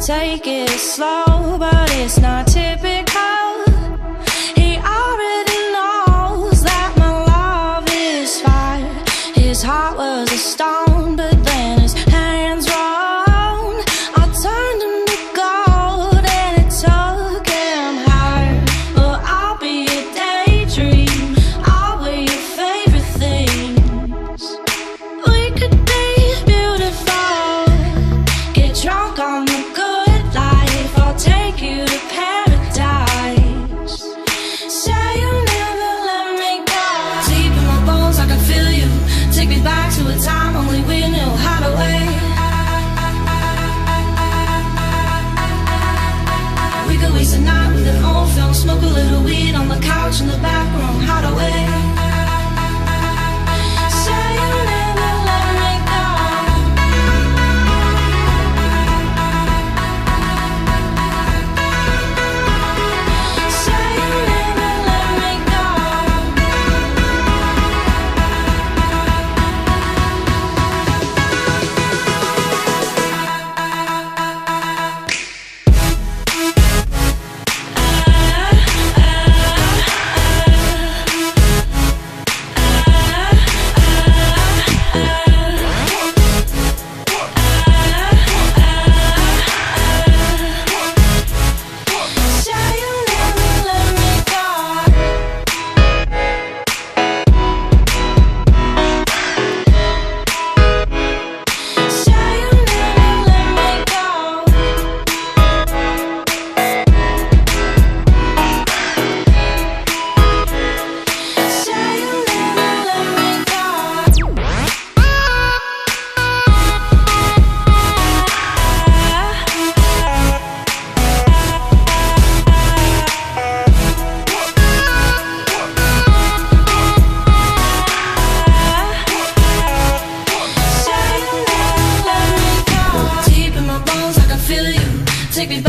take it slow, but it's not typical. He already knows that my love is fire. His heart was a stone, to a time only we knew how to wait. We could waste a night with an old film, smoke a little weed on the couch in the back take me back.